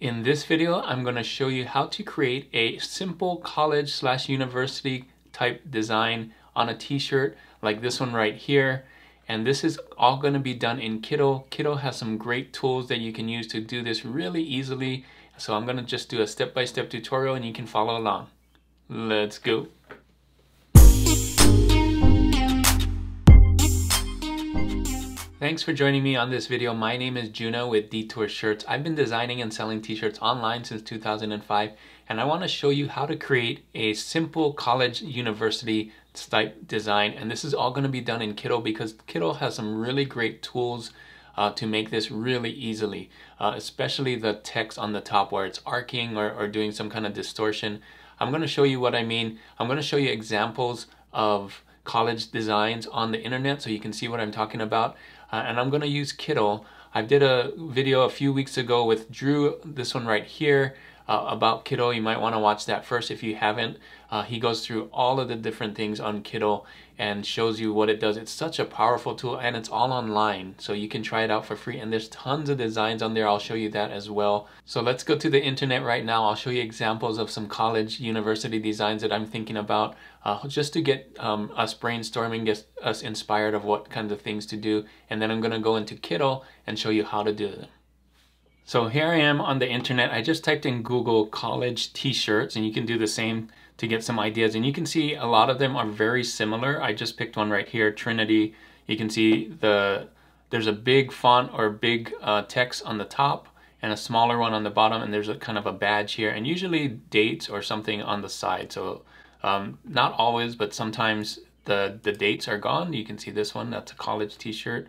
In this video, I'm going to show you how to create a simple college slash university type design on a t-shirt like this one right here. And this is all going to be done in Kittl. Kittl has some great tools that you can use to do this really easily. So I'm going to just do a step-by-step -step tutorial and you can follow along. Let's go. Thanks for joining me on this video. My name is Juno with Detour Shirts. I've been designing and selling t-shirts online since 2005 and I want to show you how to create a simple college university type design and this is all going to be done in Kittl because Kittl has some really great tools uh, to make this really easily, uh, especially the text on the top where it's arcing or, or doing some kind of distortion. I'm going to show you what I mean. I'm going to show you examples of college designs on the internet so you can see what I'm talking about uh, and I'm going to use Kittl. I did a video a few weeks ago with Drew, this one right here, uh, about Kittl. You might want to watch that first if you haven't. Uh, he goes through all of the different things on Kittl and shows you what it does. It's such a powerful tool and it's all online so you can try it out for free and there's tons of designs on there. I'll show you that as well. So let's go to the internet right now. I'll show you examples of some college university designs that I'm thinking about uh, just to get um, us brainstorming, get us inspired of what kinds of things to do. And then I'm going to go into Kittl and show you how to do them. So here I am on the internet. I just typed in Google college t-shirts and you can do the same to get some ideas. And you can see a lot of them are very similar. I just picked one right here, Trinity. You can see the there's a big font or big uh, text on the top and a smaller one on the bottom and there's a kind of a badge here and usually dates or something on the side. So um, not always, but sometimes the, the dates are gone. You can see this one, that's a college t-shirt.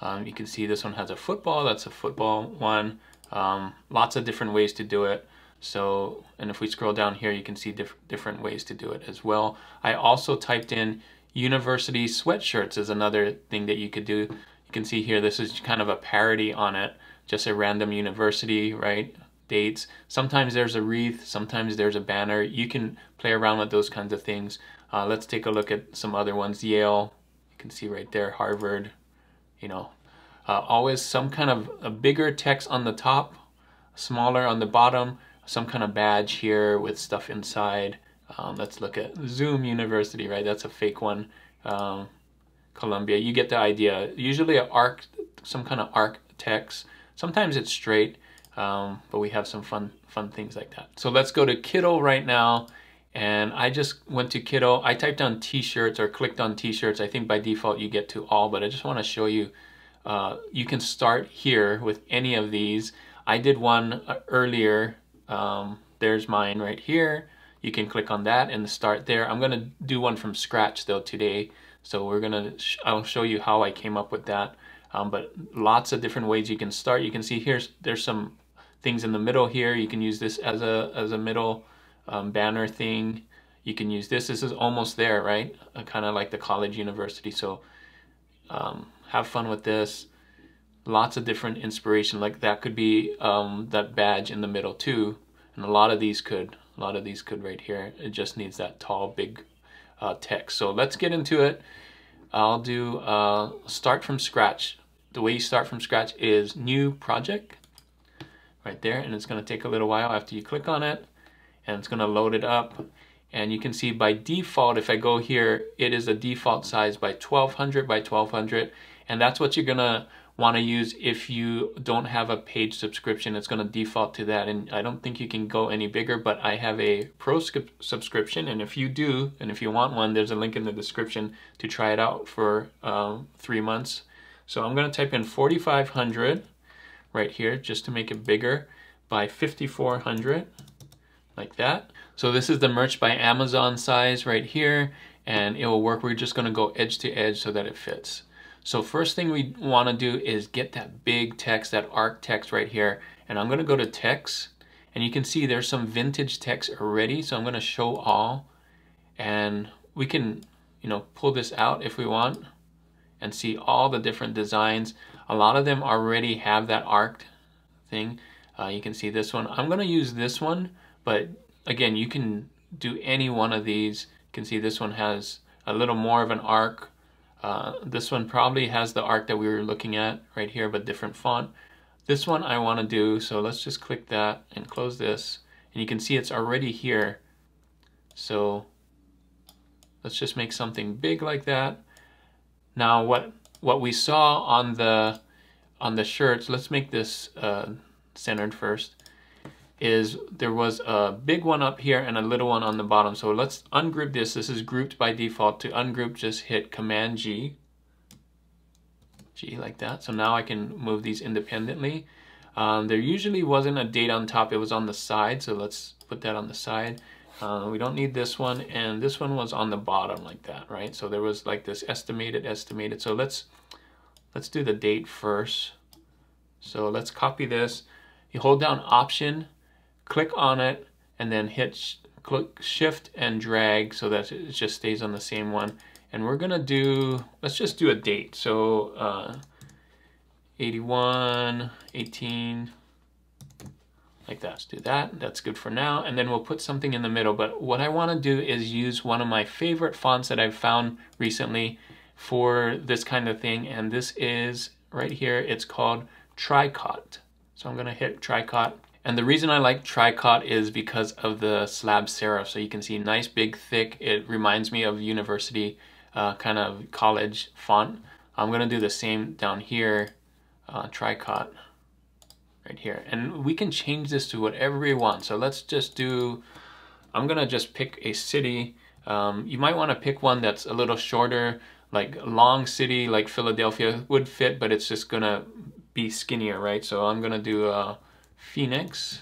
Um, you can see this one has a football, that's a football one. Um, lots of different ways to do it. So, and if we scroll down here, you can see diff different ways to do it as well. I also typed in university sweatshirts is another thing that you could do. You can see here, this is kind of a parody on it, just a random university, right? Dates. Sometimes there's a wreath, sometimes there's a banner. You can play around with those kinds of things. Uh, let's take a look at some other ones. Yale, you can see right there, Harvard, you know, uh, always some kind of a bigger text on the top, smaller on the bottom, some kind of badge here with stuff inside. Um, let's look at Zoom University, right? That's a fake one. Um, Columbia, you get the idea. Usually a arc, some kind of arc text. Sometimes it's straight, um, but we have some fun, fun things like that. So let's go to Kittl right now. And I just went to Kittl. I typed on t-shirts or clicked on t-shirts. I think by default you get to all, but I just want to show you uh, you can start here with any of these. I did one uh, earlier. Um, there's mine right here. You can click on that and start there. I'm gonna do one from scratch though today. So we're gonna, sh I'll show you how I came up with that. Um, but lots of different ways you can start. You can see here's there's some things in the middle here. You can use this as a as a middle um, banner thing. You can use this. This is almost there, right? Uh, kind of like the college university. So um, have fun with this. Lots of different inspiration, like that could be um, that badge in the middle too. And a lot of these could, a lot of these could right here. It just needs that tall, big uh, text. So let's get into it. I'll do uh, start from scratch. The way you start from scratch is new project right there. And it's gonna take a little while after you click on it and it's gonna load it up and you can see by default if I go here it is a default size by 1200 by 1200 and that's what you're gonna want to use if you don't have a paid subscription it's going to default to that and I don't think you can go any bigger but I have a pro subscription and if you do and if you want one there's a link in the description to try it out for um, three months so I'm going to type in 4500 right here just to make it bigger by 5400 like that so this is the merch by Amazon size right here and it will work. We're just gonna go edge to edge so that it fits. So first thing we wanna do is get that big text, that arc text right here. And I'm gonna go to text and you can see there's some vintage text already. So I'm gonna show all and we can, you know, pull this out if we want and see all the different designs. A lot of them already have that arc thing. Uh, you can see this one. I'm gonna use this one, but again, you can do any one of these. You can see this one has a little more of an arc. Uh, this one probably has the arc that we were looking at right here, but different font. This one I want to do, so let's just click that and close this. And you can see it's already here. So let's just make something big like that. Now what what we saw on the on the shirts, let's make this uh, centered first, is there was a big one up here and a little one on the bottom. So let's ungroup this. This is grouped by default. To ungroup, just hit Command G. G like that. So now I can move these independently. Um, there usually wasn't a date on top. It was on the side. So let's put that on the side. Uh, we don't need this one. And this one was on the bottom like that, right? So there was like this estimated, estimated. So let's, let's do the date first. So let's copy this. You hold down Option, click on it, and then hit sh click Shift and drag so that it just stays on the same one. And we're gonna do, let's just do a date. So uh, 81, 18, like that. Let's do that. That's good for now. And then we'll put something in the middle. But what I want to do is use one of my favorite fonts that I've found recently for this kind of thing. And this is right here. It's called Tricot. So I'm going to hit Tricot. And the reason I like Tricot is because of the slab serif. So you can see nice, big, thick. It reminds me of university uh, kind of college font. I'm going to do the same down here, uh, Tricot right here. And we can change this to whatever we want. So let's just do, I'm gonna just pick a city. Um, you might wanna pick one that's a little shorter, like long city like Philadelphia would fit, but it's just gonna be skinnier, right? So I'm gonna do uh, Phoenix,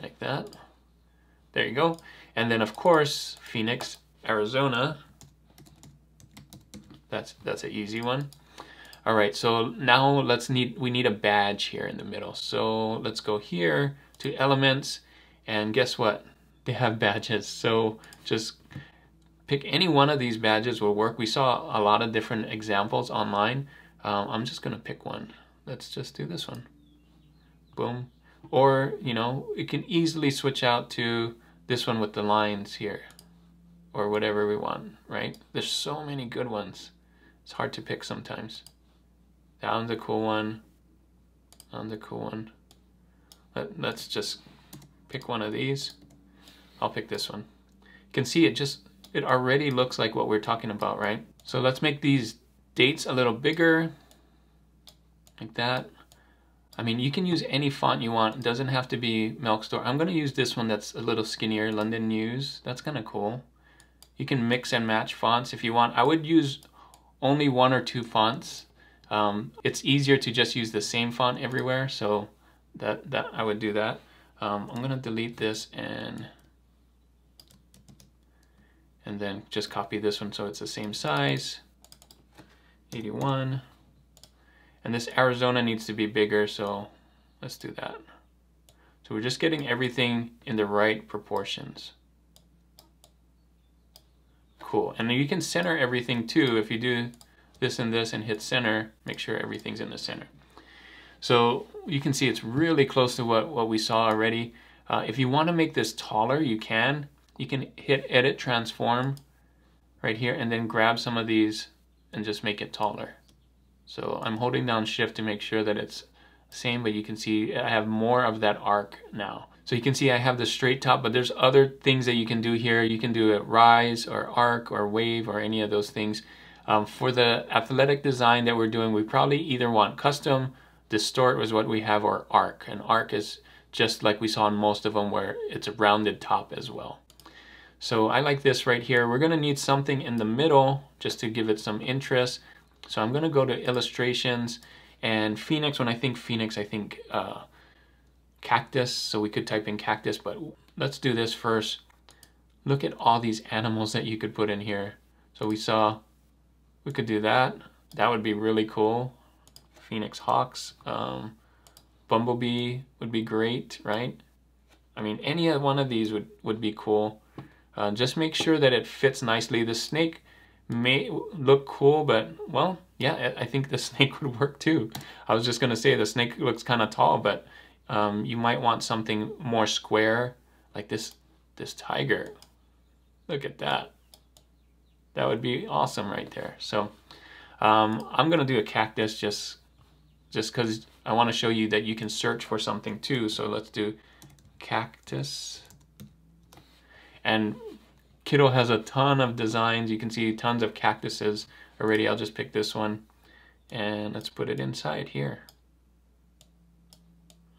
like that. There you go. And then of course, Phoenix, Arizona. That's, that's an easy one. All right, so now let's need, we need a badge here in the middle. So let's go here to elements and guess what? They have badges. So just pick any one of these badges will work. We saw a lot of different examples online. Um, I'm just gonna pick one. Let's just do this one. Boom. Or, you know, it can easily switch out to this one with the lines here or whatever we want, right? There's so many good ones. It's hard to pick sometimes. That one's a cool one. That one's a cool one. Let, let's just pick one of these. I'll pick this one. You can see it just, it already looks like what we're talking about, right? So let's make these dates a little bigger, like that. I mean, you can use any font you want. It doesn't have to be Milk Store. I'm gonna use this one that's a little skinnier, London News. That's kind of cool. You can mix and match fonts if you want. I would use only one or two fonts um, it's easier to just use the same font everywhere, so that, that I would do that. Um, I'm gonna delete this and and then just copy this one so it's the same size, 81. And this Arizona needs to be bigger, so let's do that. So we're just getting everything in the right proportions. Cool, and you can center everything too if you do this and this and hit center, make sure everything's in the center. So you can see it's really close to what, what we saw already. Uh, if you want to make this taller, you can. You can hit edit transform right here and then grab some of these and just make it taller. So I'm holding down shift to make sure that it's same, but you can see I have more of that arc now. So you can see I have the straight top, but there's other things that you can do here. You can do a rise or arc or wave or any of those things. Um, for the athletic design that we're doing, we probably either want custom, distort was what we have, or arc. And arc is just like we saw in most of them where it's a rounded top as well. So I like this right here. We're gonna need something in the middle just to give it some interest. So I'm gonna go to illustrations and Phoenix, when I think Phoenix, I think uh, cactus. So we could type in cactus, but let's do this first. Look at all these animals that you could put in here. So we saw we could do that. That would be really cool. Phoenix Hawks. Um, Bumblebee would be great, right? I mean, any one of these would, would be cool. Uh, just make sure that it fits nicely. The snake may look cool, but, well, yeah, I think the snake would work too. I was just to say the snake looks kind of tall, but um, you might want something more square, like this, this tiger. Look at that. That would be awesome right there. So um, I'm gonna do a cactus just just because I want to show you that you can search for something too. So let's do cactus. And Kittl has a ton of designs. You can see tons of cactuses already. I'll just pick this one and let's put it inside here.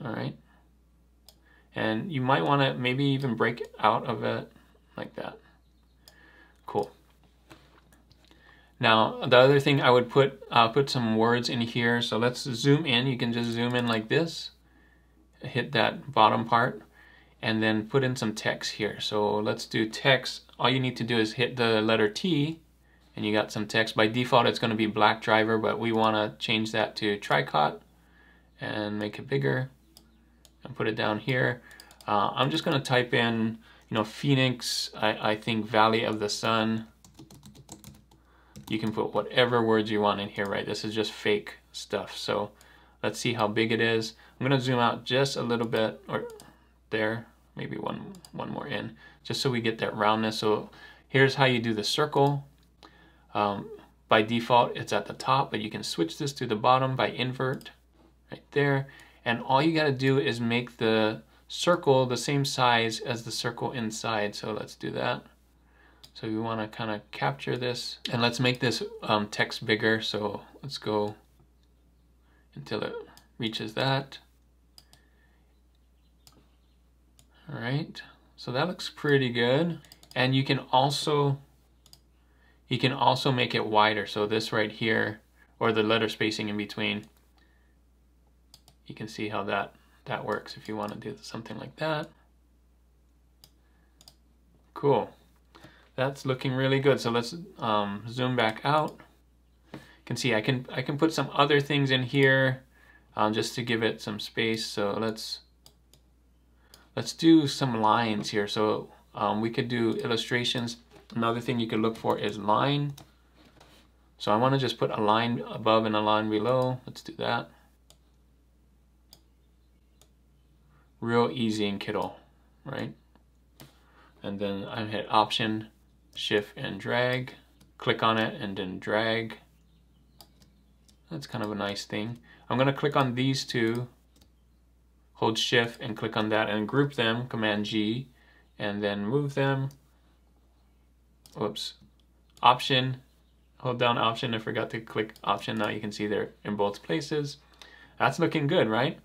All right. And you might want to maybe even break out of it like that. Cool. Now, the other thing I would put, uh, put some words in here. So let's zoom in. You can just zoom in like this. Hit that bottom part and then put in some text here. So let's do text. All you need to do is hit the letter T and you got some text. By default, it's going to be black driver, but we want to change that to tricot and make it bigger and put it down here. Uh, I'm just going to type in, you know, Phoenix, I, I think Valley of the Sun. You can put whatever words you want in here, right? This is just fake stuff. So let's see how big it is. I'm going to zoom out just a little bit or there, maybe one, one more in, just so we get that roundness. So here's how you do the circle. Um, by default, it's at the top, but you can switch this to the bottom by invert right there. And all you got to do is make the circle the same size as the circle inside. So let's do that. So we want to kind of capture this and let's make this um, text bigger. So let's go until it reaches that. All right, so that looks pretty good. And you can also you can also make it wider. So this right here, or the letter spacing in between, you can see how that, that works if you want to do something like that. Cool. That's looking really good. So let's um, zoom back out. You can see I can I can put some other things in here um, just to give it some space. So let's let's do some lines here. So um, we could do illustrations Another thing you could look for is line. So I want to just put a line above and a line below. Let's do that. Real easy in Kittl, right? And then I hit Option, Shift, and drag. Click on it and then drag. That's kind of a nice thing. I'm going to click on these two, hold Shift and click on that and group them, Command G, and then move them whoops, option, hold down option. I forgot to click option. Now you can see they're in both places. That's looking good, right?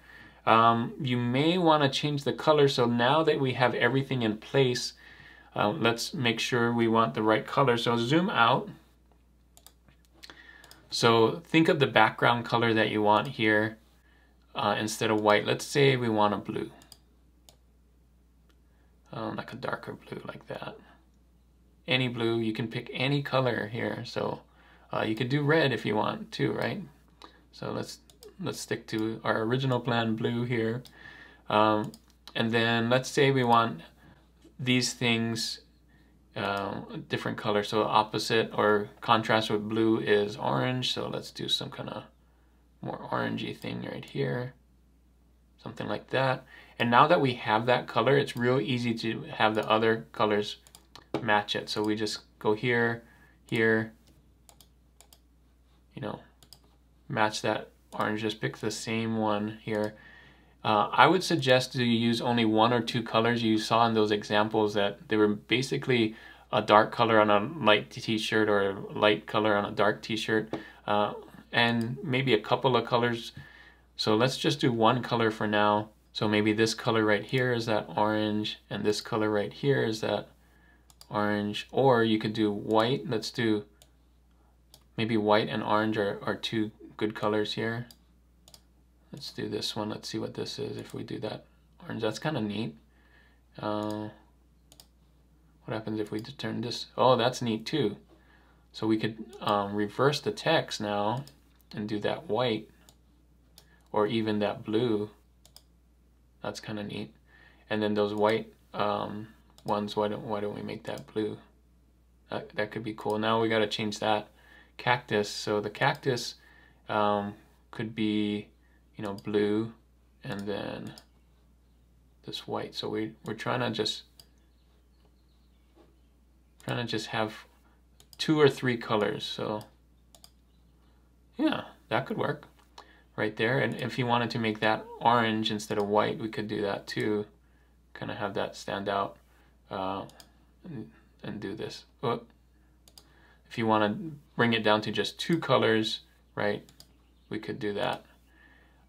Um, you may want to change the color. So now that we have everything in place, uh, let's make sure we want the right color. So zoom out. So think of the background color that you want here uh, instead of white. Let's say we want a blue. Um, like a darker blue like that any blue. You can pick any color here. So uh, you could do red if you want too, right? So let's let's stick to our original plan blue here. Um, and then let's say we want these things uh, different color. So opposite or contrast with blue is orange. So let's do some kind of more orangey thing right here. Something like that. And now that we have that color, it's real easy to have the other colors match it. So we just go here, here, you know, match that orange, just pick the same one here. Uh, I would suggest to use only one or two colors. You saw in those examples that they were basically a dark color on a light t-shirt or a light color on a dark t-shirt uh, and maybe a couple of colors. So let's just do one color for now. So maybe this color right here is that orange and this color right here is that orange, or you could do white. Let's do maybe white and orange are, are two good colors here. Let's do this one. Let's see what this is if we do that orange. That's kind of neat. Uh, what happens if we turn this? Oh, that's neat too. So we could um, reverse the text now and do that white or even that blue. That's kind of neat. And then those white um, ones, why don't, why don't we make that blue? That, that could be cool. Now we got to change that cactus. So the cactus um, could be, you know, blue and then this white. So we, we're trying to just, trying to just have two or three colors. So yeah, that could work. right there. And if you wanted to make that orange instead of white, we could do that too. Kind of have that stand out uh, and, and, do this. Oh. If you want to bring it down to just two colors, right, we could do that.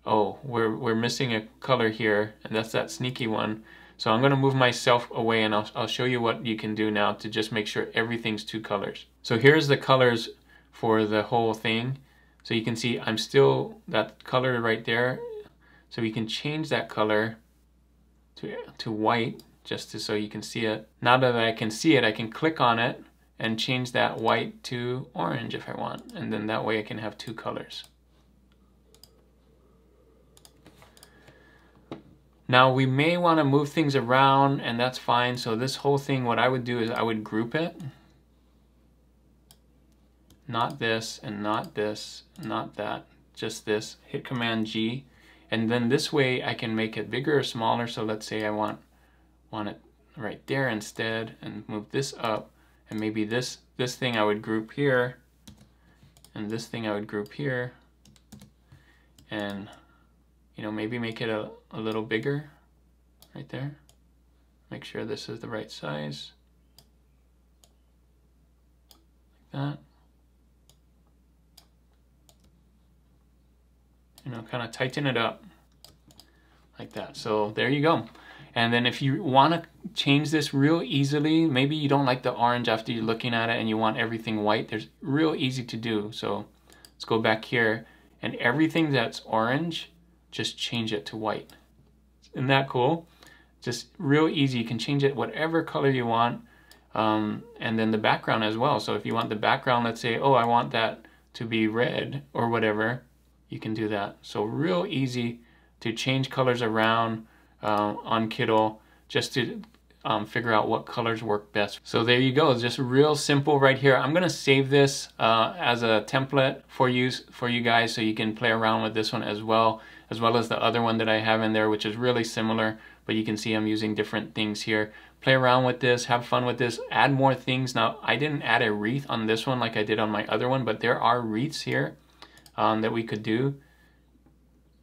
Oh, we're, we're missing a color here, and that's that sneaky one. So I'm going to move myself away and I'll, I'll show you what you can do now to just make sure everything's two colors. So here's the colors for the whole thing. So you can see I'm still, that color right there. So we can change that color to, to white just to, so you can see it. Now that I can see it, I can click on it and change that white to orange if I want. And then that way I can have two colors. Now we may want to move things around and that's fine. So this whole thing, what I would do is I would group it. Not this and not this, not that, just this. Hit Command G. And then this way I can make it bigger or smaller. So let's say I want, want it right there instead and move this up. And maybe this, this thing I would group here and this thing I would group here. And you know, maybe make it a, a little bigger right there. Make sure this is the right size. Like that. You know, kind of tighten it up like that. So there you go. And then if you want to change this real easily, maybe you don't like the orange after you're looking at it and you want everything white, there's real easy to do. So let's go back here and everything that's orange, just change it to white. Isn't that cool? Just real easy. You can change it whatever color you want. Um, and then the background as well. So if you want the background, let's say, oh, I want that to be red or whatever, you can do that. So real easy to change colors around uh, on Kittl just to um, figure out what colors work best. So there you go, just real simple right here. I'm gonna save this uh, as a template for you, for you guys so you can play around with this one as well as well as the other one that I have in there, which is really similar, but you can see I'm using different things here. Play around with this, have fun with this, add more things. Now, I didn't add a wreath on this one like I did on my other one, but there are wreaths here um, that we could do.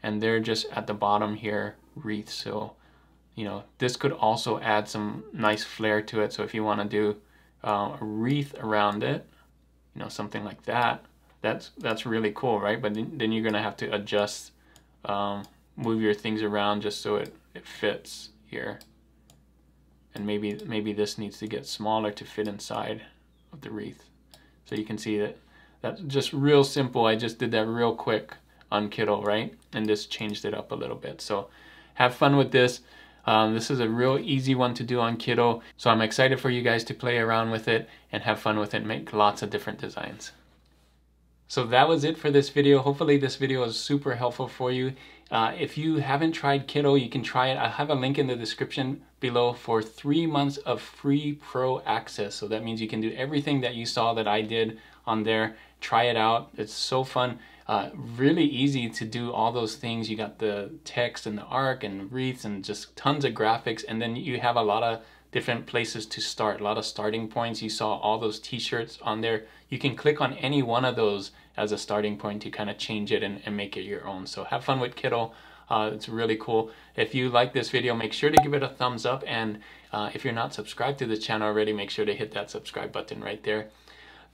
And they're just at the bottom here, wreaths. So, you know, this could also add some nice flair to it. So if you want to do uh, a wreath around it, you know, something like that, that's that's really cool, right? But then, then you're going to have to adjust um, move your things around just so it, it fits here. And maybe, maybe this needs to get smaller to fit inside of the wreath. So you can see that that's just real simple. I just did that real quick on Kittl, right? And this changed it up a little bit. So have fun with this. Um, this is a real easy one to do on Kittl. So I'm excited for you guys to play around with it and have fun with it, make lots of different designs. So that was it for this video. Hopefully this video was super helpful for you. Uh, if you haven't tried Kittl, you can try it. I have a link in the description below for three months of free pro access. So that means you can do everything that you saw that I did on there. Try it out. It's so fun. Uh, really easy to do all those things. You got the text and the arc and wreaths and just tons of graphics. And then you have a lot of different places to start, a lot of starting points. You saw all those t-shirts on there. You can click on any one of those as a starting point to kind of change it and, and make it your own. So have fun with Kittl. Uh, it's really cool. If you like this video, make sure to give it a thumbs up. And uh, if you're not subscribed to the channel already, make sure to hit that subscribe button right there.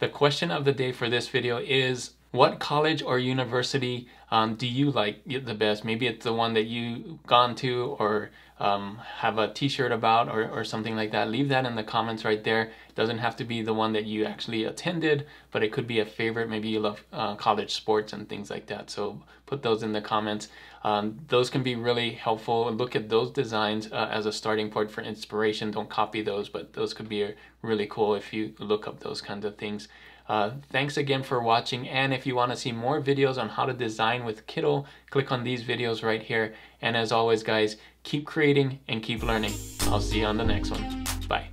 The question of the day for this video is, what college or university um, do you like the best? Maybe it's the one that you've gone to or um, have a t-shirt about or, or something like that. Leave that in the comments right there. It doesn't have to be the one that you actually attended, but it could be a favorite. Maybe you love uh, college sports and things like that. So put those in the comments. Um, those can be really helpful. Look at those designs uh, as a starting point for inspiration. Don't copy those, but those could be really cool if you look up those kinds of things. Uh, thanks again for watching and if you want to see more videos on how to design with Kittl, click on these videos right here. And as always guys, keep creating and keep learning. I'll see you on the next one. Bye.